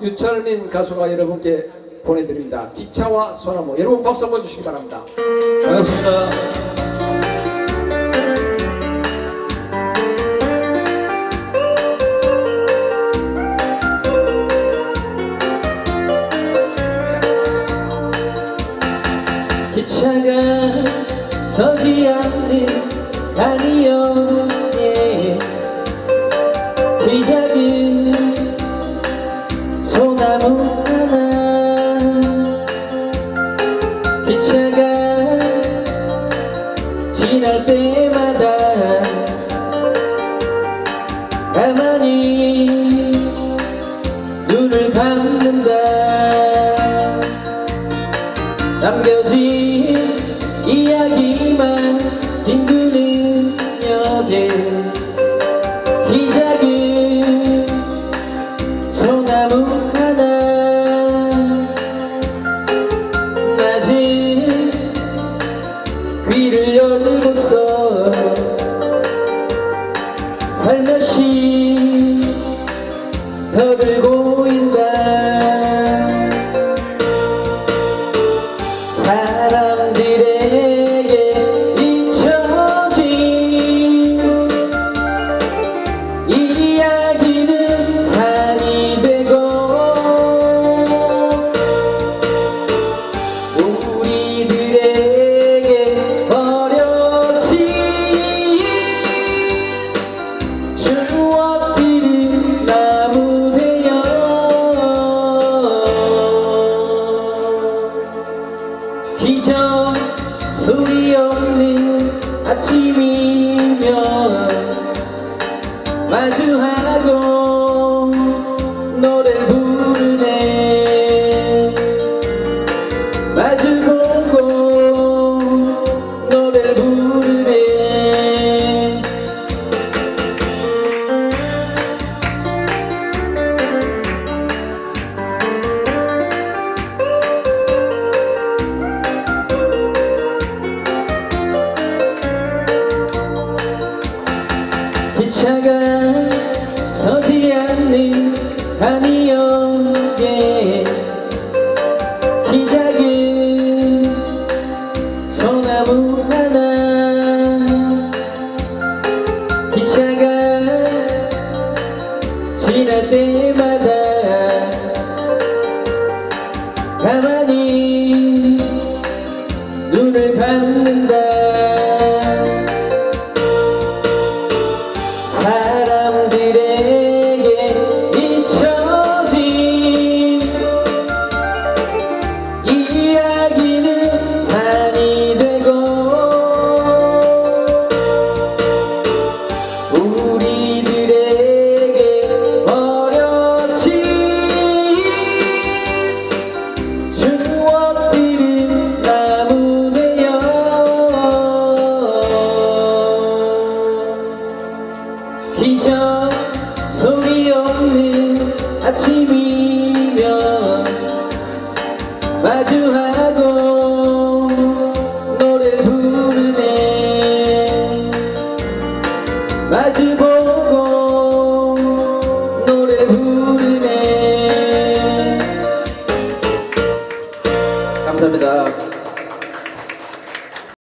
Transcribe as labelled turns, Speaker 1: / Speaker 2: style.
Speaker 1: 유철민 가수가 여러분께 보내드립니다. 기차와 소나무 여러분 박수 한번 주시기 바랍니다.
Speaker 2: 반갑습니다. 기차가 서지 않는 지날 때마다 가만히 눈을 감는다. 남겨 사람들에게 잊혀진 이야기는 산이 되고 우리들에게 버려진 추억 기적 소리 없는 아침이면 마주하고 노래 부르네 차가 서지 않는 한이역에 기 작은 소나무 하나. 기차가 지날 때마다 가만히 눈을 감는다 아침이면 마주하고 노래 부르네. 마주보